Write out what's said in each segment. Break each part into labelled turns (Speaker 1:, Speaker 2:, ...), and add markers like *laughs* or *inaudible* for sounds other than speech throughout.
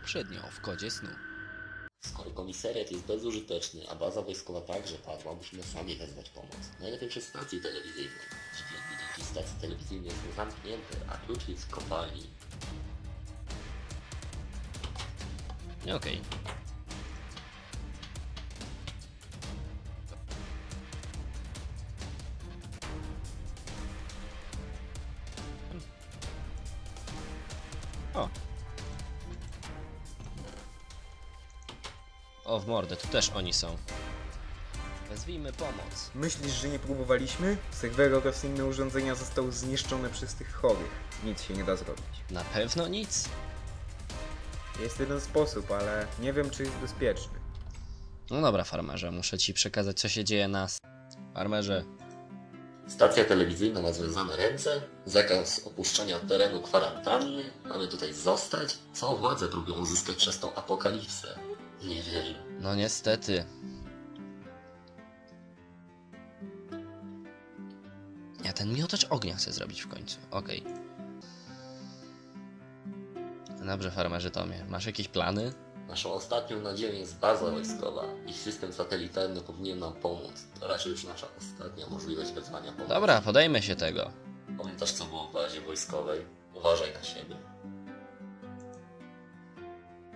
Speaker 1: poprzednio w Kodzie Snu.
Speaker 2: Skoro komisariat jest bezużyteczny, a baza wojskowa także padła, musimy sami wezwać pomoc. Najlepiej przez stację telewizyjną. Drzwi budynki stacji telewizyjnej są zamknięte, a klucz jest w kopalni.
Speaker 1: Okej. O. w mordę, tu też oni są. Wezwijmy pomoc.
Speaker 3: Myślisz, że nie próbowaliśmy? Serwery oraz inne urządzenia zostały zniszczone przez tych chorych. Nic się nie da zrobić.
Speaker 1: Na pewno nic?
Speaker 3: Jest jeden sposób, ale nie wiem, czy jest bezpieczny.
Speaker 1: No dobra, farmerze, muszę ci przekazać, co się dzieje na... Farmerze,
Speaker 2: Stacja telewizyjna ma związane ręce, zakaz opuszczania terenu kwarantanny, mamy tutaj zostać. Całą władzę próbują uzyskać przez tą apokalipsę. Nie wierzę.
Speaker 1: No niestety. Ja ten miotacz ognia chcę zrobić w końcu, okej. Dobrze, farmerze Tomie, masz jakieś plany?
Speaker 2: Naszą ostatnią nadzieją jest baza wojskowa. Ich system satelitarny powinien nam pomóc. To raczej już nasza ostatnia możliwość wezwania pomocy.
Speaker 1: Dobra, podejmę się tego.
Speaker 2: Pamiętasz co było w bazie wojskowej? Uważaj na siebie.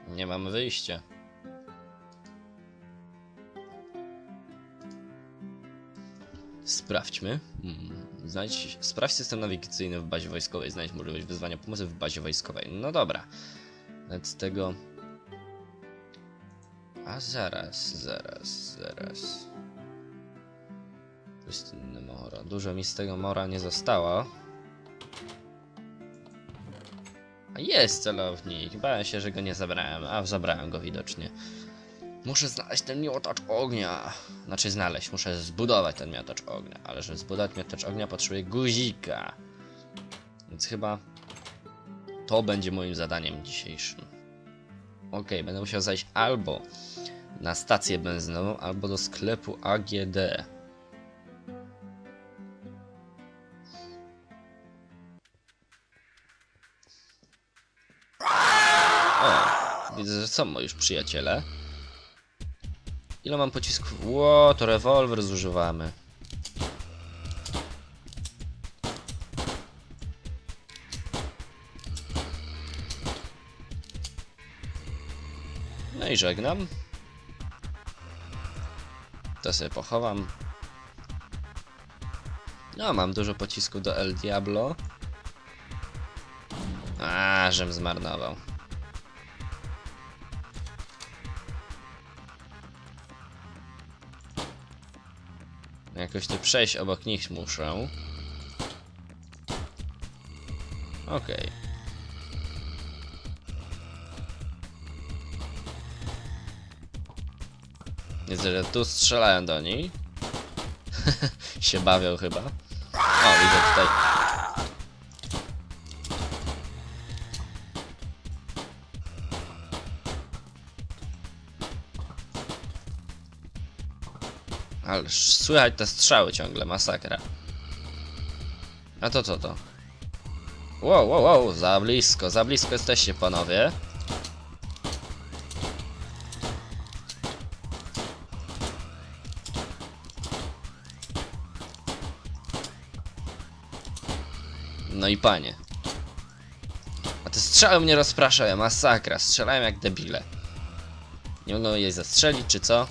Speaker 1: Nie mamy wyjścia. Sprawdźmy. Hmm, Znajdź, sprawdź system nawigacyjny w bazie wojskowej. Znajdź możliwość wezwania pomocy w bazie wojskowej. No dobra. Z tego... A zaraz, zaraz, zaraz. Pustynne mora. Dużo mi z tego mora nie zostało. A jest celownik. Bałem się, że go nie zabrałem, a zabrałem go widocznie. Muszę znaleźć ten miotacz ognia. Znaczy znaleźć, muszę zbudować ten miotacz ognia. Ale żeby zbudować miotacz ognia potrzebuję guzika. Więc chyba to będzie moim zadaniem dzisiejszym. Ok, będę musiał zajść albo na stację benzynową, albo do sklepu AGD. O, widzę, że są moi już przyjaciele. Ile mam pocisków? Ło, to rewolwer zużywamy. No i żegnam. To sobie pochowam. No, mam dużo pocisków do El Diablo. A, żem zmarnował. Jakoś tu przejść obok nich muszę. Okej. Widzę, że tu strzelają do niej. *laughs* się bawią chyba. O, widzę tutaj. Ale słychać te strzały ciągle, masakra. A to co to? Wow, wow, wow, za blisko, za blisko jesteście panowie. No i panie. A te strzały mnie rozpraszają, masakra, strzelają jak debile. Nie mogą jej zastrzelić, czy co?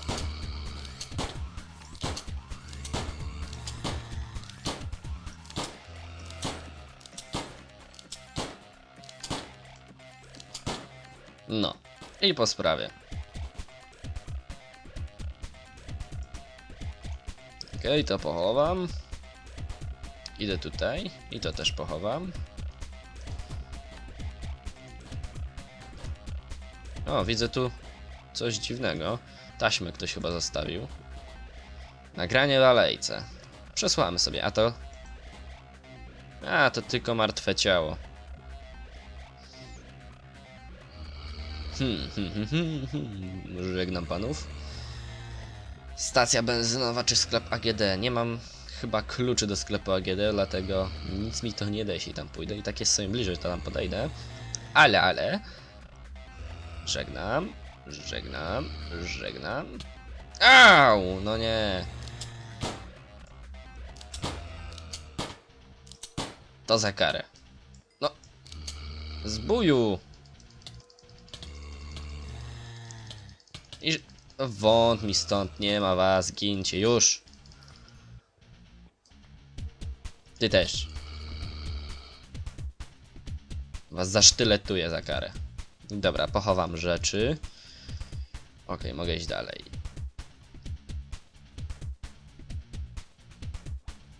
Speaker 1: I po sprawie. Okej, to pochowam. Idę tutaj. I to też pochowam. O, widzę tu coś dziwnego. Taśmę ktoś chyba zostawił. Nagranie w alejce. Przesłamy sobie, a to... A, to tylko martwe ciało. Hmm, hmm, hmm, hmm, hmm. Żegnam panów. Stacja benzynowa czy sklep AGD? Nie mam chyba kluczy do sklepu AGD, dlatego nic mi to nie da, jeśli tam pójdę. I tak jest sobie bliżej, to tam podejdę. Ale, ale... Żegnam, żegnam, żegnam. Au! No nie. To za karę. No. Zbuju! I... ż- Wąt mi stąd, nie ma was, gincie już. Ty też. Was zasztyletuję za karę. Dobra, pochowam rzeczy. Okej, mogę iść dalej.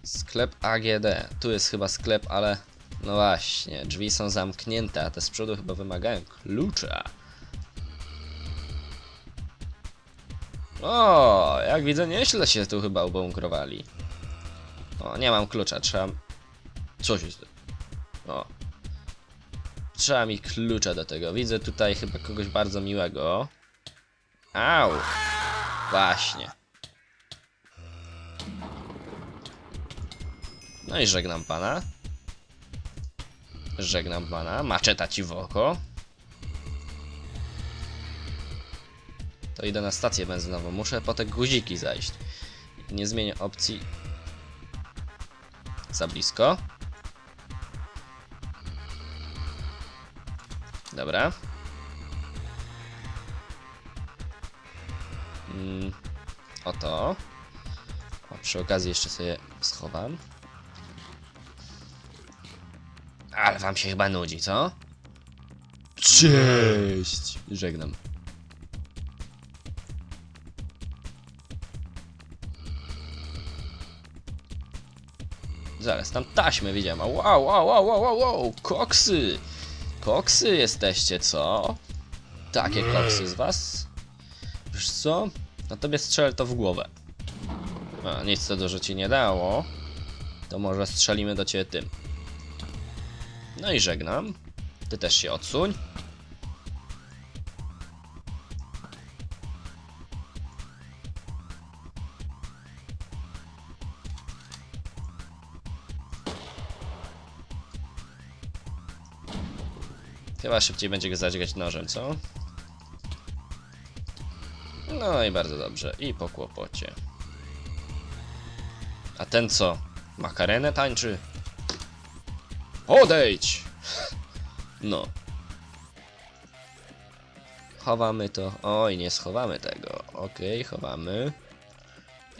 Speaker 1: Sklep AGD. Tu jest chyba sklep, ale... No właśnie, drzwi są zamknięte, a te z przodu chyba wymagają klucza. O, jak widzę, nieźle się tu chyba ubunkrowali. O, nie mam klucza, trzeba... Coś jest. O. Trzeba mi klucza do tego. Widzę tutaj chyba kogoś bardzo miłego. Au! Właśnie. No i żegnam pana. Żegnam pana. Maczeta ci w oko. To idę na stację benzynową. Muszę po te guziki zajść. Nie zmienię opcji. Za blisko. Dobra. Mm, oto. O, przy okazji jeszcze sobie schowam. Ale wam się chyba nudzi, co? Cześć! Żegnam. Zaraz, tam taśmy widziałem. Wow, wow, wow, wow, wow, wow, koksy! Koksy jesteście, co? Takie koksy z was? Wiesz co? No tobie strzelę to w głowę. A, nic to dużo ci nie dało. To może strzelimy do ciebie tym. No i żegnam. Ty też się odsuń. Chyba szybciej będzie go zadźgać nożem, co? No i bardzo dobrze. I po kłopocie. A ten co? Makarenę tańczy? Odejdź! No. Chowamy to. Oj, nie schowamy tego. Okej, chowamy.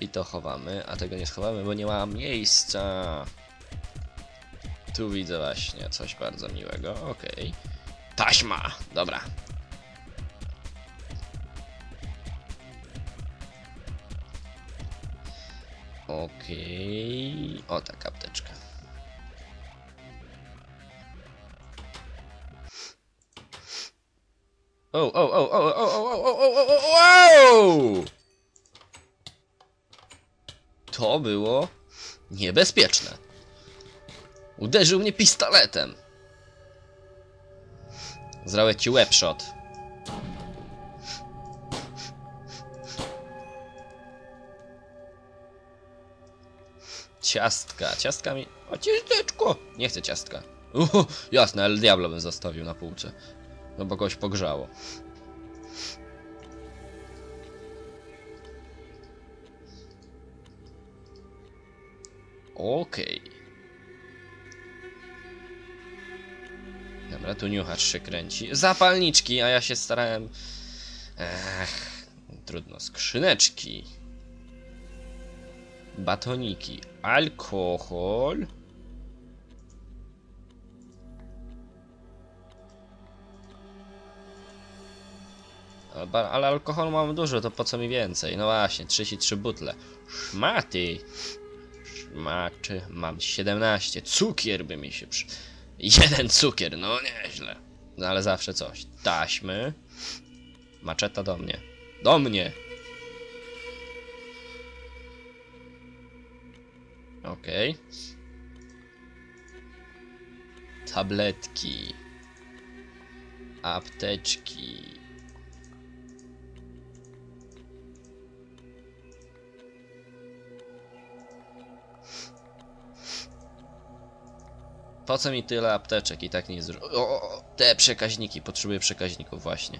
Speaker 1: I to chowamy, a tego nie schowamy, bo nie ma miejsca. Tu widzę właśnie coś bardzo miłego. Okej. Taśma! Dobra. Okej. O, taka apteczka. O, o, o, o, o, o, o, o, o, o, o! To było niebezpieczne. Uderzył mnie pistoletem. Zrobię ci webshot. Ciastka, ciastka mi... O, ciasteczko! Nie chcę ciastka. Uhu, jasne, ale Diablo bym zostawił na półce. No bo kogoś pogrzało. Okej. Dobra, tu niuchacz się kręci. Zapalniczki, a ja się starałem... Ech, trudno. Skrzyneczki. Batoniki. Alkohol. Ale, alkoholu mam dużo, to po co mi więcej? No właśnie, 33 butle. Szmaty. Szmaczy. Mam 17. Cukier by mi się przy... Jeden cukier, no nieźle. No ale zawsze coś. Taśmy. Maczeta do mnie. Do mnie! Okej. Tabletki. Apteczki. Po co mi tyle apteczek i tak nie o, o, te przekaźniki, potrzebuję przekaźników właśnie.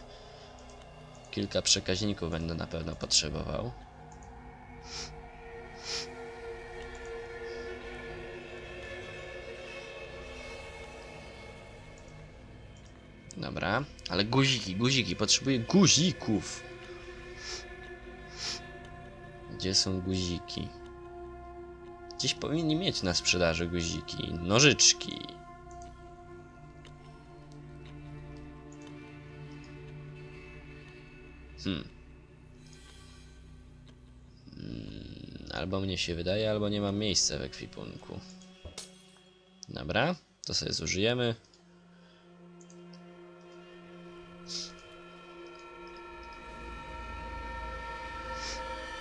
Speaker 1: kilka przekaźników będę na pewno potrzebował. Dobra, ale guziki, guziki, potrzebuję guzików. Gdzie są guziki? Gdzieś powinni mieć na sprzedaży guziki, nożyczki. Hmm. Mm, Albo mnie się wydaje, albo nie mam miejsca w ekwipunku. Dobra, to sobie zużyjemy.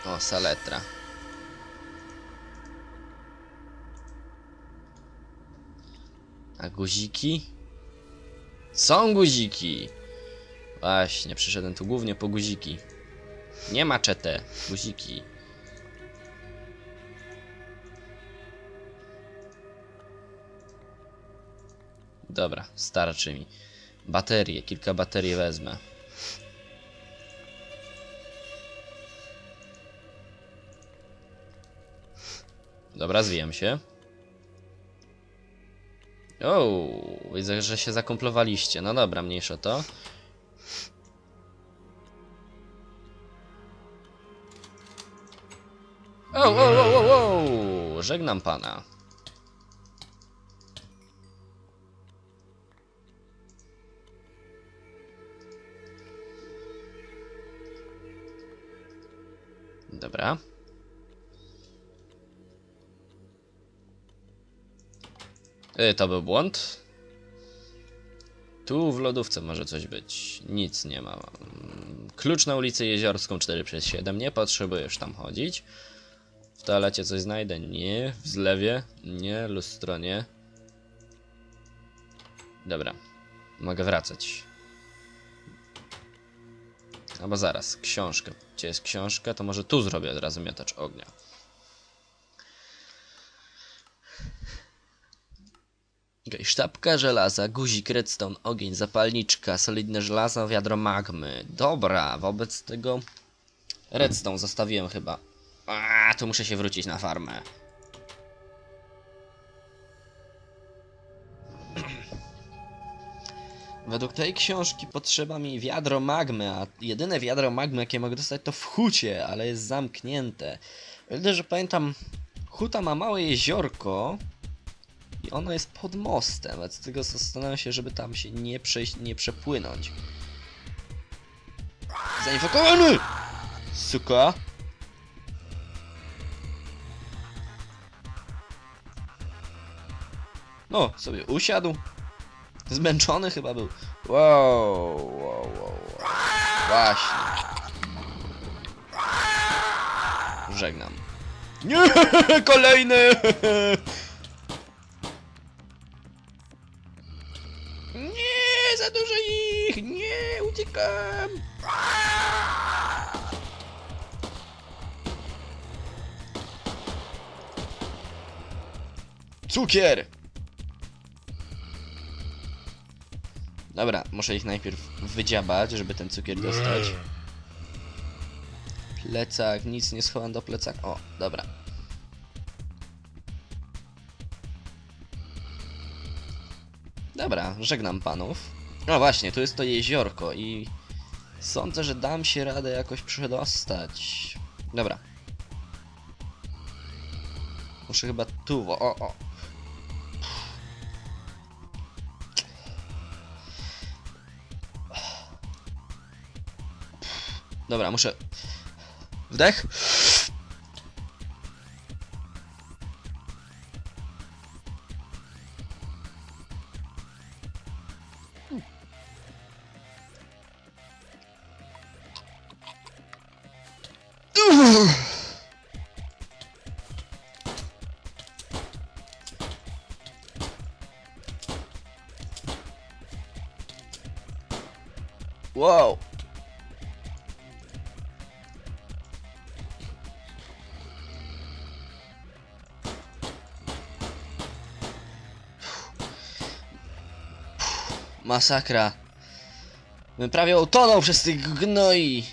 Speaker 1: O, saletra. Guziki? Są guziki! Właśnie, przyszedłem tu głównie po guziki. Nie maczetę, guziki. Dobra, starczy mi. Baterie, kilka baterii wezmę. Dobra, zwijam się. O, widzę, że się zakomplowaliście. No dobra, mniejsza to. O, o, o, o, o, żegnam pana. Dobra. To był błąd. Tu w lodówce może coś być. Nic nie ma. Klucz na ulicę Jeziorską 4 przez 7 Nie potrzebujesz tam chodzić. W toalecie coś znajdę? Nie. W zlewie? Nie. Lustro? Nie. Dobra. Mogę wracać. Albo zaraz. Książka. Gdzie jest książka? To może tu zrobię od razu miotacz ognia. Sztabka żelaza, guzik, redstone, ogień, zapalniczka, solidne żelazo, wiadro magmy. Dobra, wobec tego redstone zostawiłem chyba. A, tu muszę się wrócić na farmę. Według tej książki potrzeba mi wiadro magmy, a jedyne wiadro magmy, jakie mogę dostać to w hucie, ale jest zamknięte. Ile, że pamiętam, huta ma małe jeziorko, ono jest pod mostem, więc tego zastanawiam się, żeby tam się nie przejść, nie przepłynąć. Zainfekowany! Suka! No, sobie usiadł. Zmęczony chyba był. Wow, wow, wow, wow. Właśnie. Żegnam. Nie, *laughs* kolejny! *laughs* za dużo ich! Nie, uciekam! Cukier! Dobra, muszę ich najpierw wydziabać, żeby ten cukier dostać. Plecak, nic nie schowam do plecaka. O, dobra. Dobra, żegnam panów. No właśnie, tu jest to jeziorko i sądzę, że dam się radę jakoś przedostać. Dobra. Muszę chyba tu, o, o. Dobra, muszę... Wdech. Masakra. Bym prawie utonął przez tych gnoi.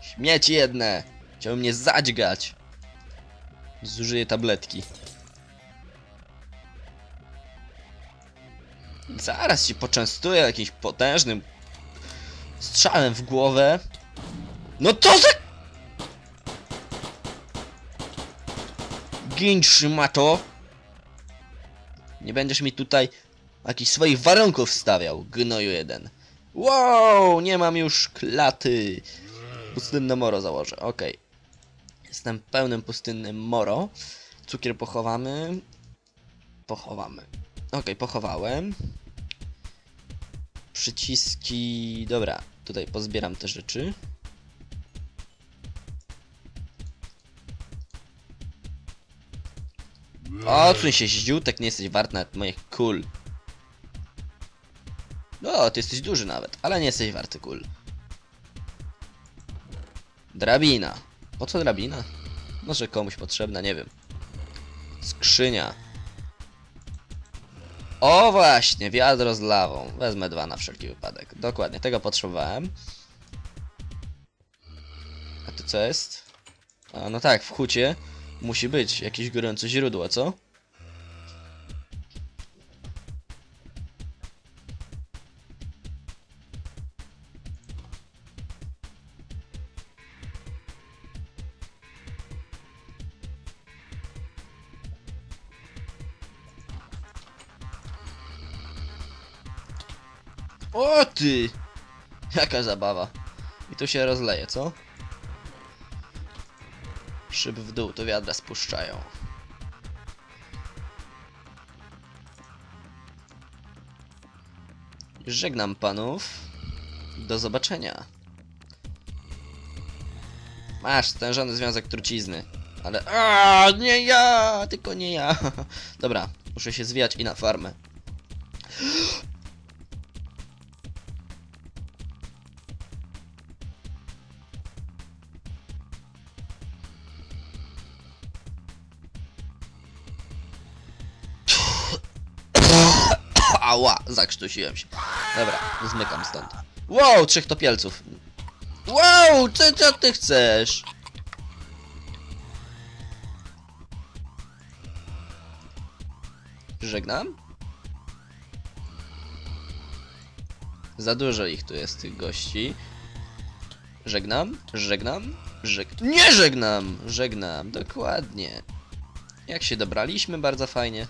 Speaker 1: Śmieci jedne. Chciałbym mnie zadźgać. Zużyję tabletki. Zaraz ci poczęstuję jakimś potężnym strzałem w głowę. No to za... Gin to. Nie będziesz mi tutaj jakichś swoich warunków stawiał, gnoju jeden. Wow, nie mam już klaty. Pustynne moro założę, okej. Jestem pełnym pustynnym moro. Cukier pochowamy. Pochowamy. Okej, pochowałem. Przyciski... Dobra, tutaj pozbieram te rzeczy. Odsuń się, ździutek, nie jesteś wart nawet moich kul. No, ty jesteś duży nawet, ale nie jesteś warty kul. Drabina. Po co drabina? Może komuś potrzebna, nie wiem. Skrzynia. O właśnie, wiadro z lawą. Wezmę dwa na wszelki wypadek. Dokładnie, tego potrzebowałem. A to co jest? A, no tak, w hucie musi być jakieś gorące źródło, co? Ty! Jaka zabawa. I tu się rozleje, co? Szyb w dół, to wiadra spuszczają. Żegnam panów. Do zobaczenia. Masz stężony związek trucizny. Ale... A, nie ja! Tylko nie ja! *laughs* Dobra, muszę się zwijać i na farmę. Zakrztusiłem się. Dobra, zmykam stąd. Wow, trzech topielców. Wow, co, co ty chcesz? Żegnam? Za dużo ich tu jest, tych gości. Żegnam, żegnam, żeg... Nie żegnam! Żegnam, dokładnie. Jak się dobraliśmy, bardzo fajnie.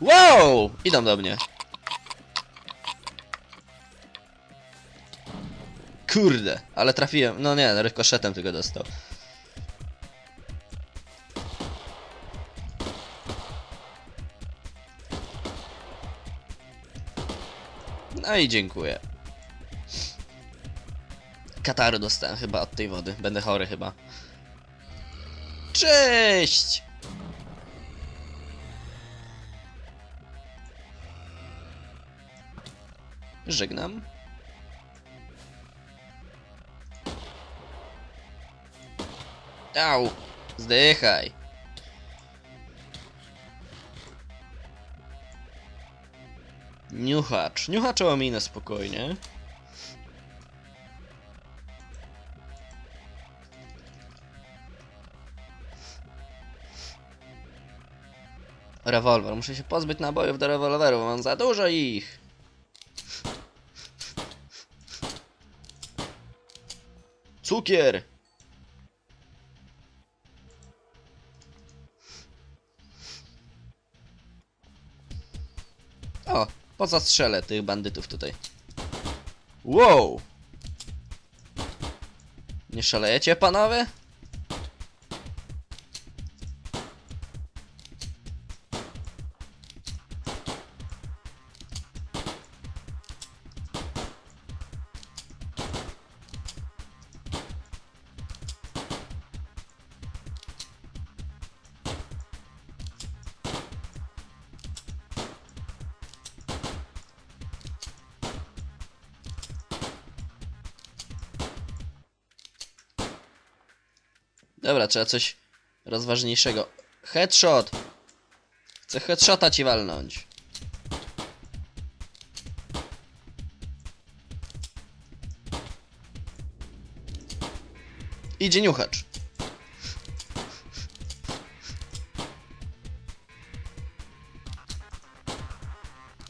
Speaker 1: Wow! Idą do mnie. Kurde, ale trafiłem. No nie, rykoszetem tylko dostał. No i dziękuję. Kataru dostałem chyba od tej wody. Będę chory chyba. Cześć! Żegnam. Au! Zdychaj. Niuchacz. Niuchacz ominę spokojnie. Rewolwer. Muszę się pozbyć nabojów do rewolweru, mam za dużo ich. Cukier! O, pozastrzelę tych bandytów tutaj. Wow! Nie szalejecie, panowie? Trzeba coś rozważniejszego. Headshot! Chcę headshota ci walnąć. Idzie niuchacz.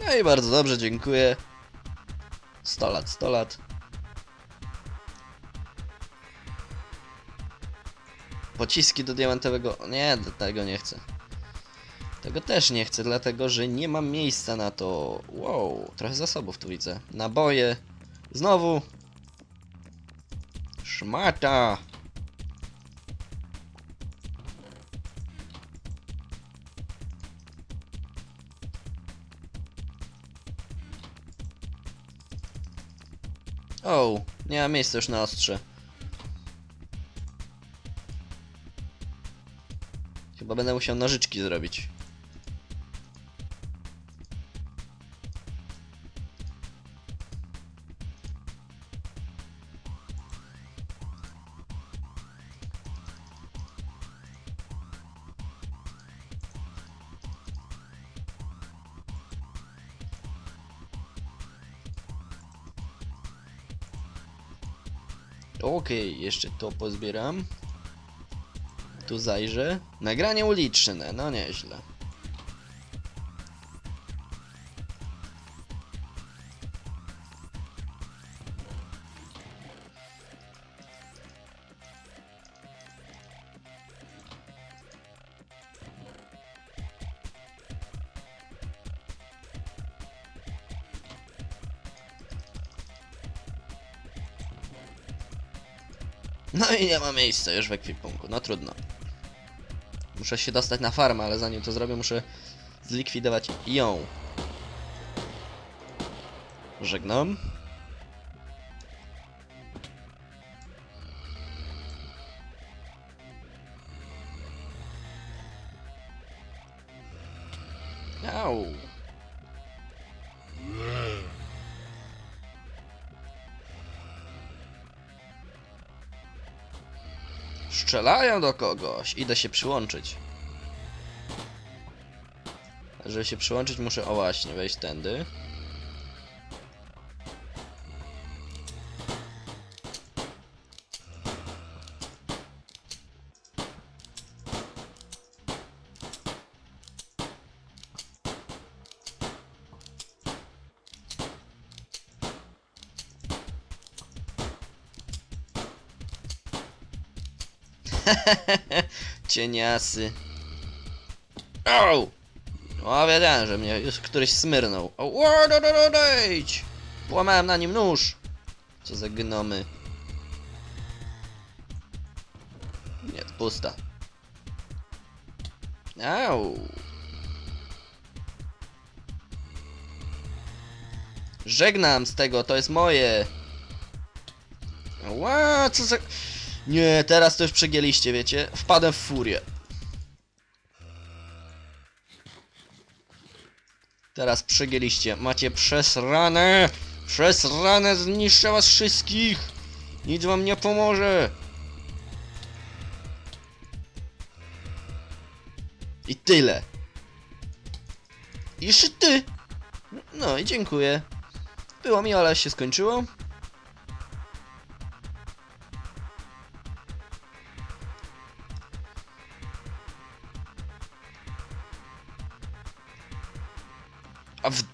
Speaker 1: No i bardzo dobrze, dziękuję. 100 lat, 100 lat. Pociski do diamentowego... Nie, tego nie chcę. Tego też nie chcę, dlatego że nie mam miejsca na to. Wow, trochę zasobów tu widzę. Naboje. Znowu. Szmata. O, nie ma miejsca już na ostrze. Chyba będę musiał nożyczki zrobić. Okej, jeszcze to pozbieram. Tu zajrzę. Nagranie uliczne, no nieźle. I nie ma miejsca już w ekwipunku, no trudno. Muszę się dostać na farmę, ale zanim to zrobię, muszę zlikwidować ją. Żegnam. Strzelają do kogoś. Idę się przyłączyć. Żeby się przyłączyć muszę, o właśnie, wejść tędy. *laughs* Cieniasy. Au! O, wiedziałem, że mnie już któryś smyrnął. O, o, do, do, do, dejdź! Połamałem na nim nóż. Co za gnomy. Nie, pusta. Au! Żegnam z tego, to jest moje. Ła, co za... Nie, teraz to już przegięliście, wiecie? Wpadłem w furię. Teraz przegięliście. Macie przesrane! Przesrane! Zniszczę was wszystkich! Nic wam nie pomoże! I tyle. Jeszcze ty! No i dziękuję. Było mi, ale się skończyło.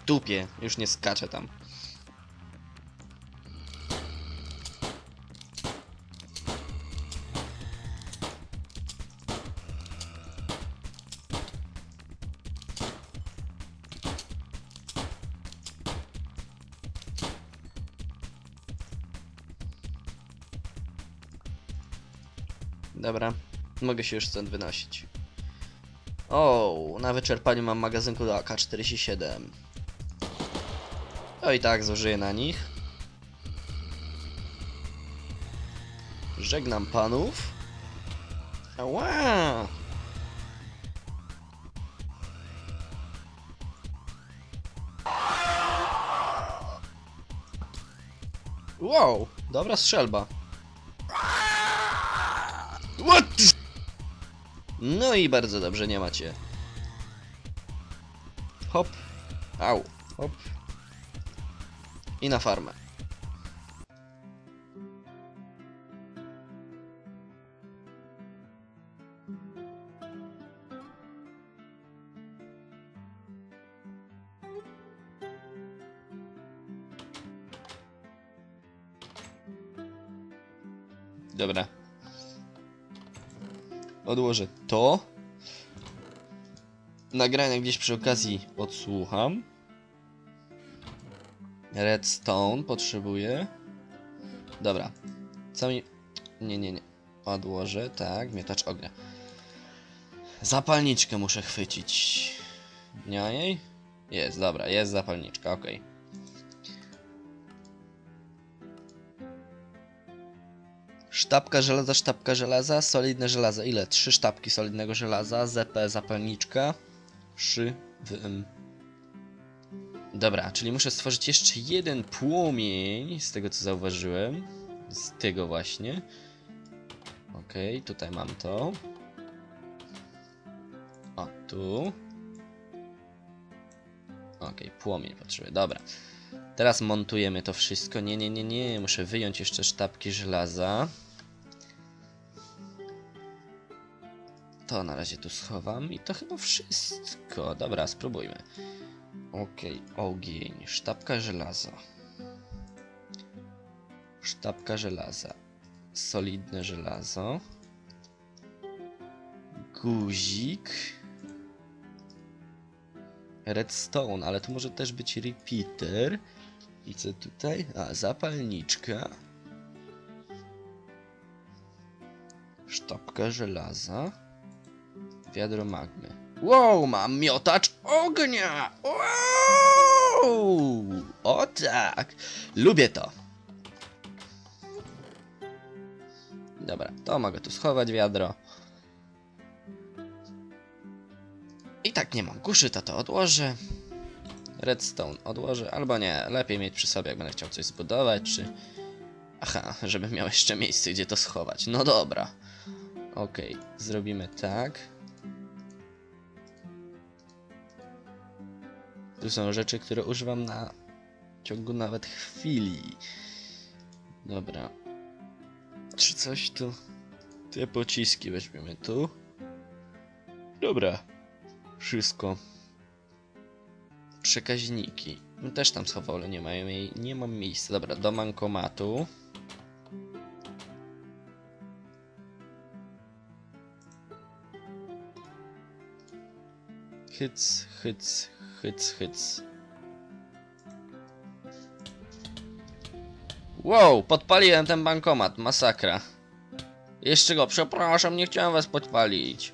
Speaker 1: Dupie, już nie skaczę tam. Dobra, mogę się już stąd wynosić. O, na wyczerpaniu mam magazynku do AK-47. To i tak zużyję na nich. Żegnam panów. Ała! Wow, dobra strzelba. What? No i bardzo dobrze, nie macie. Hop. Au. Hop. I na farmę. Dobra. Odłożę to. Nagrania gdzieś przy okazji odsłucham. Redstone potrzebuję. Dobra. Co mi... Nie, nie, nie. Odłożę, tak. Miotacz ognia. Zapalniczkę muszę chwycić. Nie ma jej? Jest, dobra, jest zapalniczka, okej. Sztabka żelaza, sztabka żelaza, solidne żelazo. Ile? Trzy sztabki solidnego żelaza, ZP zapalniczka. Trzy w... Dobra, czyli muszę stworzyć jeszcze jeden płomień, z tego co zauważyłem. Z tego właśnie. Okej, tutaj mam to. O, tu. Okej, płomień potrzebuję, dobra. Teraz montujemy to wszystko. Nie, nie, nie, nie, muszę wyjąć jeszcze sztabki żelaza. To na razie tu schowam i to chyba wszystko. Dobra, spróbujmy. Okej, ogień, sztabka żelaza. Sztabka żelaza. Solidne żelazo. Guzik. Redstone, ale to może też być repeater. I co tutaj? A, zapalniczka. Sztabka żelaza. Wiadro magmy. Wow, mam miotacz ognia! Wow! O tak! Lubię to. Dobra, to mogę tu schować wiadro. I tak nie mam kuszy, to to odłożę. Redstone odłożę, albo nie, lepiej mieć przy sobie, jak będę chciał coś zbudować, czy... Aha, żebym miał jeszcze miejsce, gdzie to schować. No dobra. Okej, zrobimy tak. Tu są rzeczy, które używam na ciągu nawet chwili. Dobra. Czy coś tu... Te pociski weźmiemy tu. Dobra. Wszystko. Przekaźniki. Też tam schował, ale nie, mają jej, nie mam miejsca. Dobra, do bankomatu. Hyc, hyc, hyc, hyc. Wow, podpaliłem ten bankomat, masakra. Jeszcze go, przepraszam, nie chciałem was podpalić.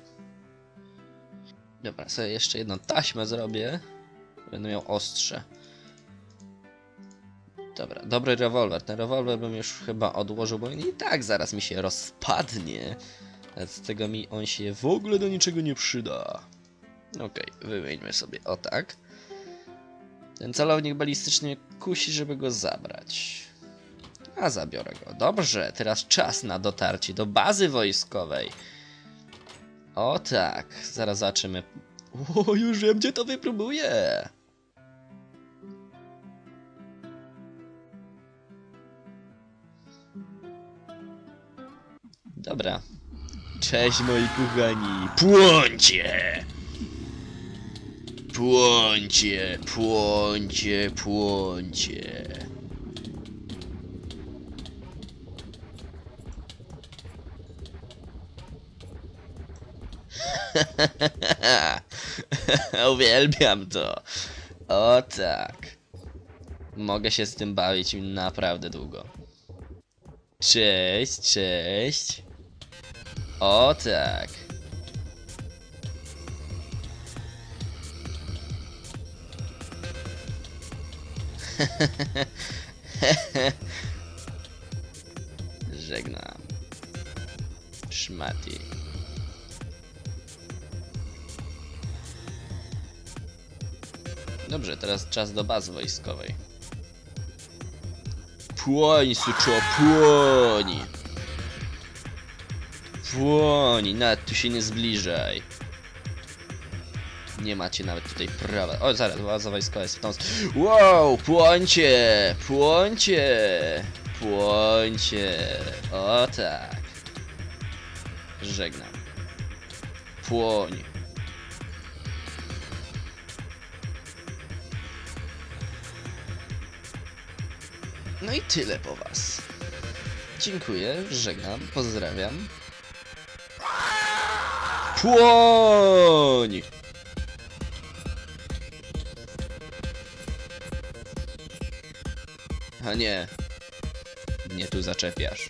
Speaker 1: Dobra, sobie jeszcze jedną taśmę zrobię. Będę miał ostrze. Dobra, dobry rewolwer. Ten rewolwer bym już chyba odłożył, bo i tak zaraz mi się rozpadnie. Z tego mi on się w ogóle do niczego nie przyda. Okej, wymieńmy sobie o tak. Ten celownik balistyczny kusi, żeby go zabrać. A zabiorę go. Dobrze, teraz czas na dotarcie do bazy wojskowej. O tak, zaraz zobaczymy. O, już wiem, gdzie to wypróbuję. Dobra. Cześć moi kochani. Płońcie! Płońcie, płońcie, płońcie. *laughs* Uwielbiam to. O tak. Mogę się z tym bawić naprawdę długo. Cześć, cześć. O tak. *laughs* Żegnam. Szmaty. Dobrze, teraz czas do bazy wojskowej. Płoń, suczo, płoń! Płoń, nawet tu się nie zbliżaj. Nie macie nawet tutaj prawa. O, zaraz, baza wojskowa jest w tą... Wow, płońcie! Płońcie! Płońcie! O tak. Żegnam. Płoń. No i tyle po was. Dziękuję, żegnam, pozdrawiam. Płoń! A nie. Nie tu zaczepiasz.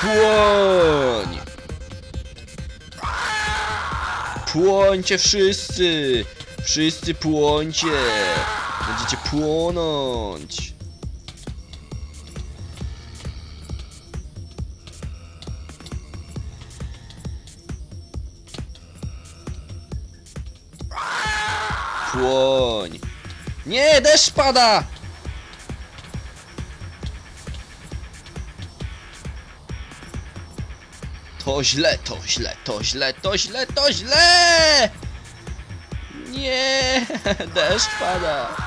Speaker 1: Płoń! Płońcie wszyscy! Wszyscy płońcie! Będziecie płonąć! Płoń! Nie, deszcz pada! To źle, to źle, to źle, to źle, to źle! Nie, *laughs* deszcz pada.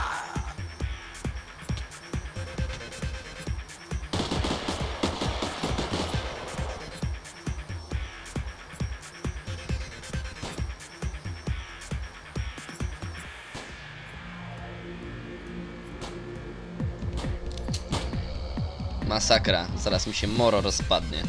Speaker 1: Masakra, zaraz mi się moro rozpadnie.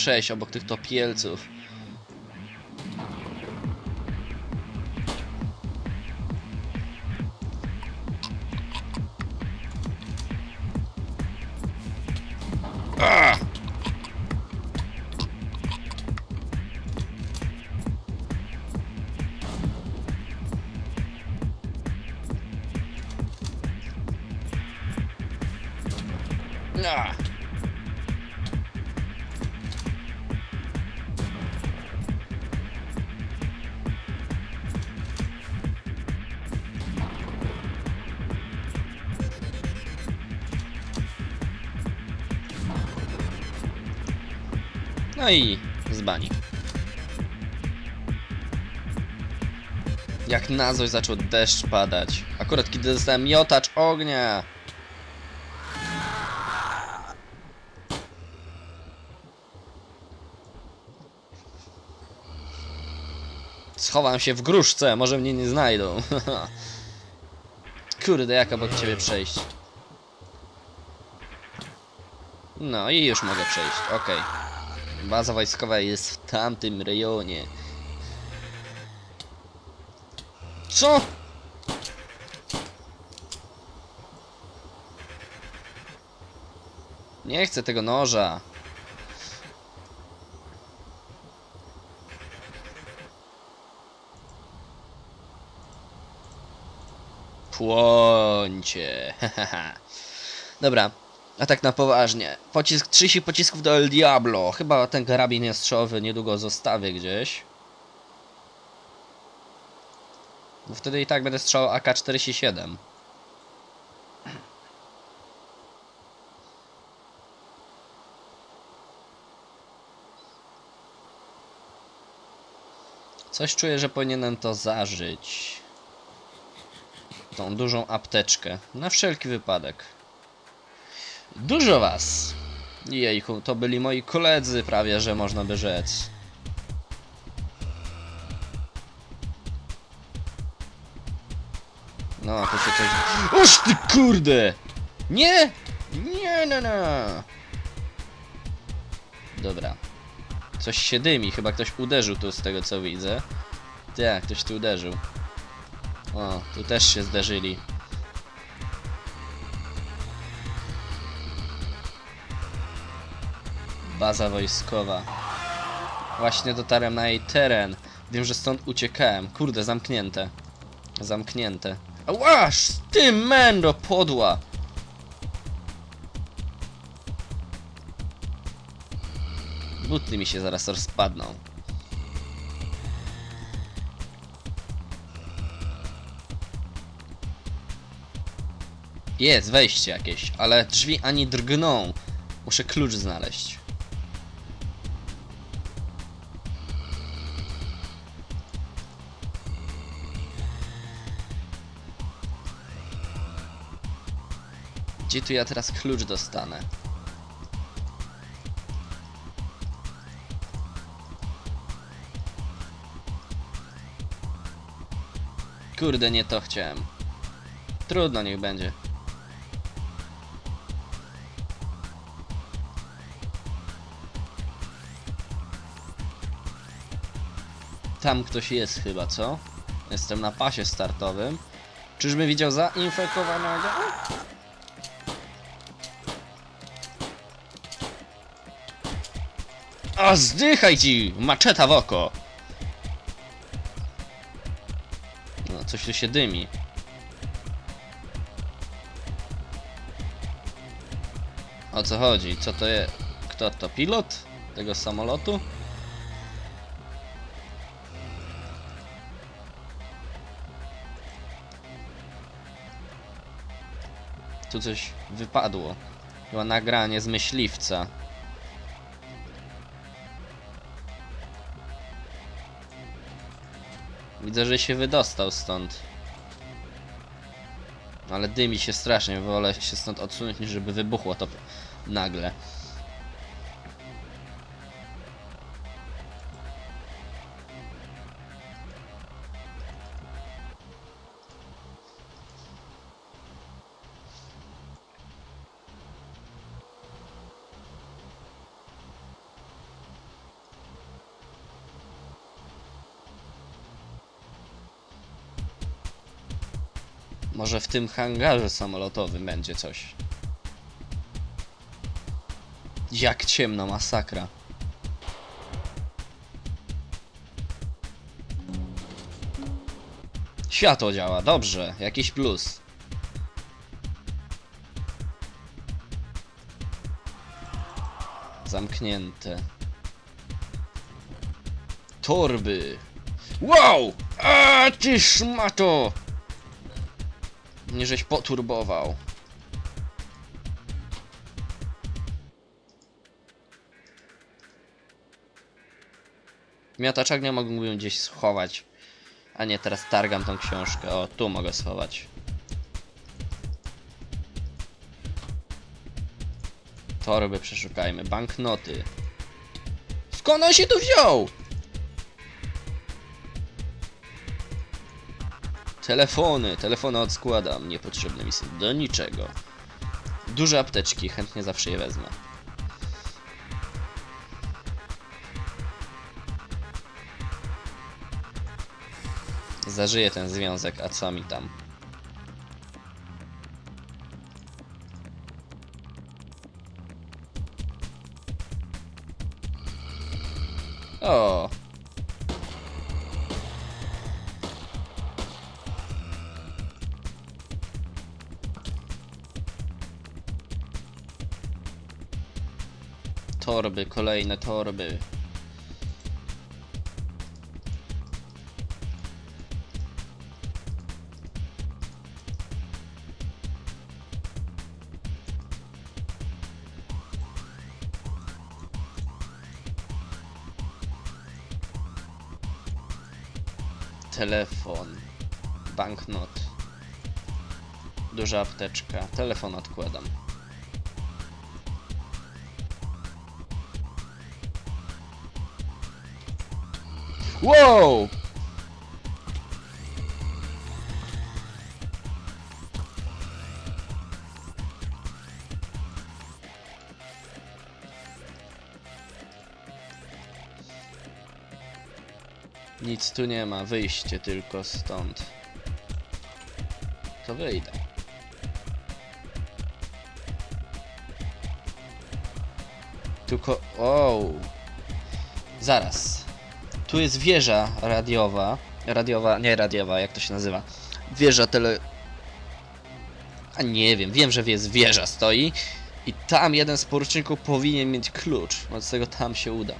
Speaker 1: Jak tu przejść obok tych topielców? No i z bani. Jak na coś zaczął deszcz padać. Akurat kiedy dostałem miotacz ognia. Schowam się w gruszce, może mnie nie znajdą. *laughs* Kurde, jak obok ciebie przejść? No i już mogę przejść, okej. Baza wojskowa jest w tamtym rejonie. Co? Nie chcę tego noża. Płońcie. *laughs* Dobra, a tak na poważnie. Pocisk, 30 pocisków do El Diablo. Chyba ten karabin jastrzowy niedługo zostawię gdzieś. Bo wtedy i tak będę strzelał AK-47. Coś czuję, że powinienem to zażyć. Tą dużą apteczkę. Na wszelki wypadek. Dużo was! Jejku, to byli moi koledzy prawie, że można by rzec. No, tu się coś... Oż ty kurde! Nie! Nie, no, no! Dobra. Coś się dymi, chyba ktoś uderzył tu z tego co widzę. Tak, ktoś tu uderzył. O, tu też się zderzyli. Baza wojskowa. Właśnie dotarłem na jej teren. Wiem, że stąd uciekałem. Kurde, zamknięte. Zamknięte. Łaż! Ty mendo podła! Butli mi się zaraz rozpadną. Jest wejście jakieś, ale drzwi ani drgną. Muszę klucz znaleźć. Gdzie tu ja teraz klucz dostanę? Kurde, nie to chciałem. Trudno, niech będzie. Tam ktoś jest chyba, co? Jestem na pasie startowym. Czyżbym widział zainfekowanego? A zdychaj ci! Maczeta w oko! No, coś tu się dymi. O co chodzi? Co to jest? Kto to? Pilot tego samolotu? Tu coś wypadło. Chyba nagranie z myśliwca. Widzę, że się wydostał stąd. Ale dymi się strasznie, wolę się stąd odsunąć, niż żeby wybuchło to nagle. Może w tym hangarze samolotowym będzie coś. Jak ciemno, masakra. Światło działa, dobrze, jakiś plus. Zamknięte. Torby. Wow! A ty szmato! Nie żeś poturbował. Miotacz ognia mógłbym gdzieś schować. A nie, teraz targam tą książkę. O, tu mogę schować. Torby przeszukajmy. Banknoty. Skąd on się tu wziął? Telefony, telefony odskładam, niepotrzebne mi są do niczego. Duże apteczki, chętnie zawsze je wezmę. Zażyję ten związek, a co mi tam? Kolejne torby. Telefon, banknot, duża apteczka, telefon odkładam. Wow! Nic tu nie ma, wyjście tylko stąd. To wyjdę. Tylko... Oh. Zaraz. Tu jest wieża radiowa. Radiowa, nie radiowa, jak to się nazywa? Wieża tele... A nie wiem, wiem, że jest wieża stoi. I tam jeden z poruczników powinien mieć klucz. Od tego tam się udam.